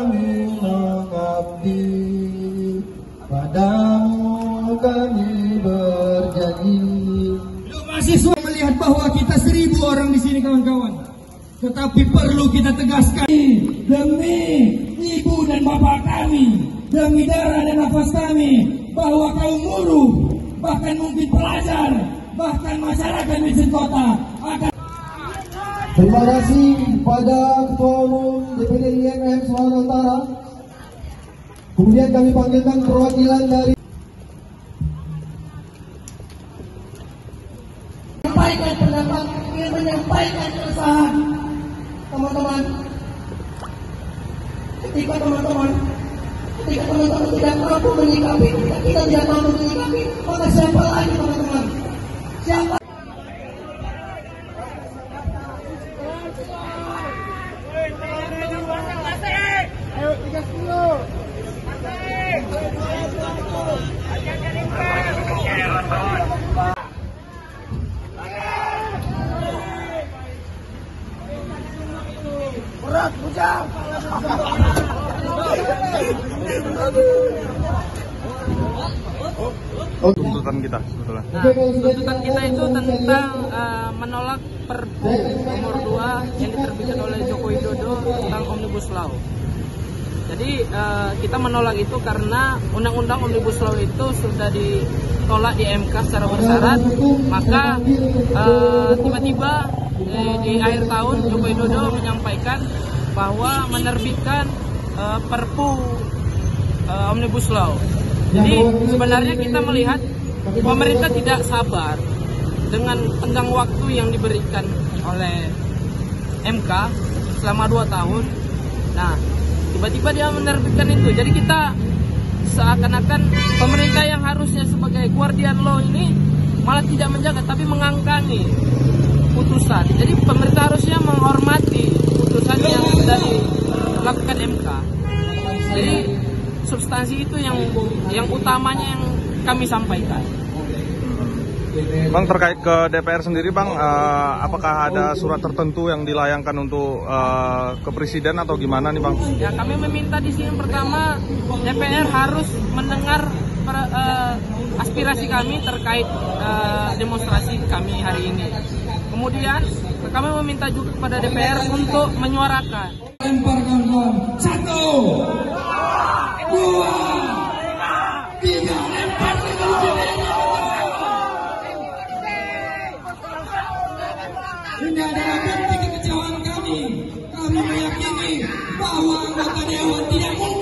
kami mengabdi padamu kami berjanji. Mahasiswa melihat bahwa kita seribu orang di sini kawan-kawan. Tetapi perlu kita tegaskan demi ibu dan bapak kami demi darah dan nafas kami bahwa kaum guru bahkan mungkin pelajar bahkan masyarakat di kota akan Terima kasih pada Ketua Umum DPD IMM Sumatera Utara. Kemudian kami panggilkan perwakilan dari menyampaikan pendapat, ingin menyampaikan keresahan teman-teman. Ketika teman-teman, ketika teman-teman tidak mampu menyikapi, kita tidak mampu menyikapi, maka siapa lagi teman-teman? Siapa? Berat, bujang. tuntutan kita sebetulnya. Nah, tuntutan kita itu tentang uh, menolak Perpu nomor 2 yang diterbitkan oleh Joko Widodo tentang Omnibus Law. Jadi uh, kita menolak itu karena undang-undang Omnibus Law itu sudah ditolak di MK secara bersyarat, maka uh, tiba-tiba di, di akhir tahun Joko Widodo menyampaikan bahwa menerbitkan uh, Perpu uh, Omnibus Law. Jadi sebenarnya kita melihat pemerintah tidak sabar dengan tenggang waktu yang diberikan oleh MK selama dua tahun. Nah, tiba-tiba dia menerbitkan itu. Jadi kita seakan-akan pemerintah yang harusnya sebagai guardian law ini malah tidak menjaga tapi mengangkangi putusan. Jadi pemerintah harusnya menghormati putusan yang sudah dilakukan MK. Jadi substansi itu yang yang utamanya yang kami sampaikan. Bang terkait ke DPR sendiri Bang, eh, apakah ada surat tertentu yang dilayangkan untuk eh, ke presiden atau gimana nih Bang? Ya kami meminta di sini pertama DPR harus mendengar per- eh, aspirasi kami terkait demonstrasi kami hari ini. Kemudian kami meminta juga kepada DPR untuk menyuarakan Bahwa anggota Dewan tidak mungkin